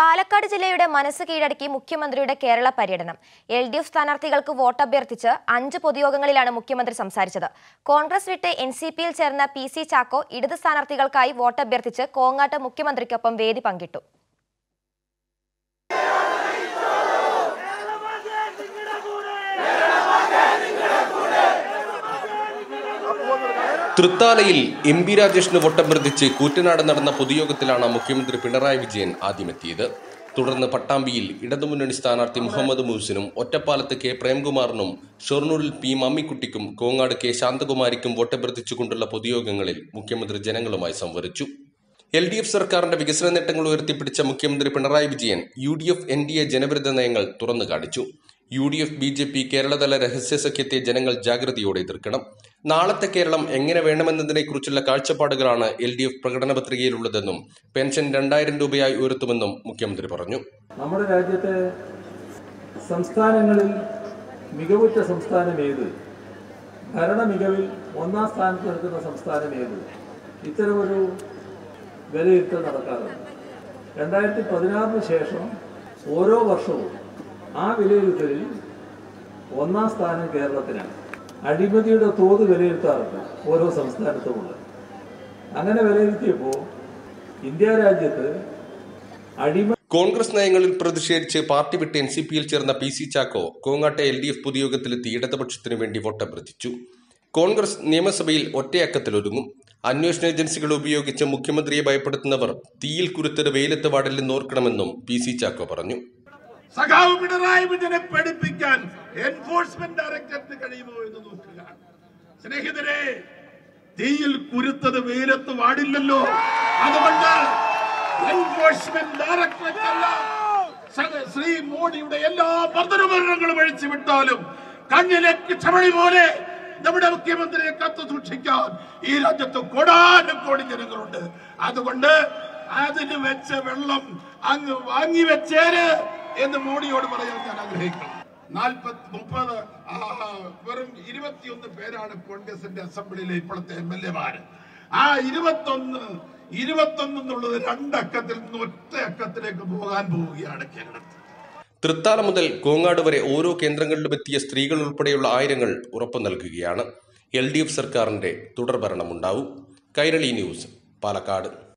പാലക്കാട് ജില്ലയുടെ മനസ്സ് കീഴടക്കി മുഖ്യമന്ത്രിയുടെ കേരള പര്യടനം. എൽ ഡി എഫ് സ്ഥാനാർത്ഥികൾക്ക് വോട്ടഭ്യർത്ഥിച്ച് അഞ്ച് പൊതുയോഗങ്ങളിലാണ് മുഖ്യമന്ത്രി സംസാരിച്ചത്. കോൺഗ്രസ് വിട്ട് എൻ സി പിയിൽ ചേർന്ന പി സി ചാക്കോ ഇടത് സ്ഥാനാർത്ഥികൾക്കായി വോട്ടഭ്യർത്ഥിച്ച് കോങ്ങാട്ട് മുഖ്യമന്ത്രിക്കൊപ്പം വേദി പങ്കിട്ടു. തൃത്താലയിൽ എം പി രാജേഷിന് വോട്ടഭ്യർത്ഥിച്ച് കൂറ്റനാട് നടന്ന പൊതുയോഗത്തിലാണ് മുഖ്യമന്ത്രി പിണറായി വിജയൻ ആദ്യമെത്തിയത്. തുടർന്ന് പട്ടാമ്പിയിൽ ഇടതുമുന്നണി സ്ഥാനാർത്ഥി മുഹമ്മദ് മൂസിനും ഒറ്റപ്പാലത്ത് കെ പ്രേംകുമാറിനും ഷൊർണൂരിൽ പി മമ്മിക്കുട്ടിക്കും കോങ്ങാട് കെ ശാന്തകുമാരിക്കും വോട്ടഭ്യർത്ഥിച്ചുകൊണ്ടുള്ള പൊതുയോഗങ്ങളിൽ മുഖ്യമന്ത്രി ജനങ്ങളുമായി സംവദിച്ചു എൽ ഡി എഫ് സർക്കാരിന്റെ വികസന നേട്ടങ്ങൾ ഉയർത്തിപ്പിടിച്ച മുഖ്യമന്ത്രി Pinarayi Vijayan U D F N D A ജനവിരുദ്ധ നയങ്ങൾ തുറന്നു കാണിച്ചു U D F B J P കേരളതല രഹസ്യ സഖ്യത്തെ ജനങ്ങൾ ജാഗ്രതയോടെ എതിർക്കണം. നാളത്തെ കേരളം എങ്ങനെ വേണമെന്നതിനെക്കുറിച്ചുള്ള കാഴ്ചപ്പാടുകളാണ് എൽ ഡി എഫ് പ്രകടന പത്രികയിലുള്ളതെന്നും പെൻഷൻ രണ്ടായിരം രൂപയായി ഉയർത്തുമെന്നും മുഖ്യമന്ത്രി പറഞ്ഞു. നമ്മുടെ രാജ്യത്തെ സംസ്ഥാനങ്ങളിൽ മികവുറ്റ സംസ്ഥാനം ഏത്? ഭരണ മികവിൽ ഒന്നാം സ്ഥാനത്ത് നിൽക്കുന്ന സംസ്ഥാനം ഏത്? ഇത്തരമൊരു വിലയിരുത്തൽ നടക്കാറുണ്ട് രണ്ടായിരത്തി പതിനാറിന് ശേഷം ഓരോ വർഷവും ആ വിലയിരുത്തലിൽ ഒന്നാം സ്ഥാനം കേരളത്തിനാണ്. അഴിമതിയുടെ തോത് വിലയിരുത്താറുണ്ട് ഓരോ സംസ്ഥാനത്തുമുള്ള അങ്ങനെ വിലയിരുത്തിയപ്പോൾ ഇന്ത്യ രാജ്യത്ത് അഴിമതി കോൺഗ്രസ് നയങ്ങളിൽ പ്രതിഷേധിച്ച് പാർട്ടി വിട്ട് എൻ സി പിയിൽ ചേർന്ന പി സി ചാക്കോ കോങ്ങാട്ടെ എൽ ഡി എഫ് പൊതുയോഗത്തിലെത്തി ഇടതുപക്ഷത്തിനു വേണ്ടി വോട്ടഭ്യർത്ഥിച്ചു. കോൺഗ്രസ് നിയമസഭയിൽ ഒറ്റയക്കത്തിലൊരുങ്ങും അന്വേഷണ ഏജൻസികൾ ഉപയോഗിച്ച് മുഖ്യമന്ത്രിയെ ഭയപ്പെടുത്തുന്നവർ തീയിൽ കുരുത്തത് വെയിലത്ത് വാടലിൽ ഓർക്കണമെന്നും പി സി ചാക്കോ പറഞ്ഞു. സഖാവ് പിണറായി വിജയനെ പഠിപ്പിക്കാൻ എൻഫോഴ്സ്മെന്റ് ഡയറക്ടറേറ്റ് കഴിയുമോ എന്ന് നോക്കുക. സ്നേഹിതരെ തീയിൽ കുരുത്തത് വെയിലത്ത് വാടില്ലല്ലോ. അതുകൊണ്ട് എൻഫോഴ്സ്മെന്റ് ഡയറക്ടറേറ്റ് അല്ല ശ്രീ മോഡിയുടെ എല്ലാ മർദ്ദനോപകരണങ്ങളും അഴിച്ചു വിട്ടാലും കണ്ണിലേക്ക് ചമണി പോലെ നമ്മുടെ മുഖ്യമന്ത്രിയെ കത്ത് സൂക്ഷിക്കാൻ ഈ രാജ്യത്ത് കോടാനും കോടി ജനങ്ങളുണ്ട്. അതുകൊണ്ട് അതിന് വെച്ച വെള്ളം അങ്ങ് വാങ്ങി വെച്ചേര്. എന്ന് മോഡിയോട് പറയാൻ ഞാൻ ആഗ്രഹിക്കുന്നു. നാൽപ്പത്തി മുപ്പത് വെറും ഇരുപത്തിയൊന്ന് പേരാണ് കോൺഗ്രസിന്റെ അസംബ്ലിയിലെ ഇപ്പോഴത്തെ എം എൽ എമാര് ആ ഇരുപത്തൊന്ന് ഇരുപത്തൊന്ന് എന്നുള്ളത് രണ്ടക്കത്തിൽ നിന്ന് ഒറ്റ അക്കത്തിലേക്ക് പോകാൻ പോവുകയാണ് കേരളത്തിൽ തൃത്താല മുതൽ കോങ്ങാട് വരെ ഓരോ കേന്ദ്രങ്ങളിലും എത്തിയ സ്ത്രീകൾ ഉൾപ്പെടെയുള്ള ആയിരങ്ങൾ ഉറപ്പു നൽകുകയാണ്. എൽ ഡി എഫ് സർക്കാരിന്റെ തുടർഭരണമുണ്ടാവും കൈരളി ന്യൂസ് പാലക്കാട്.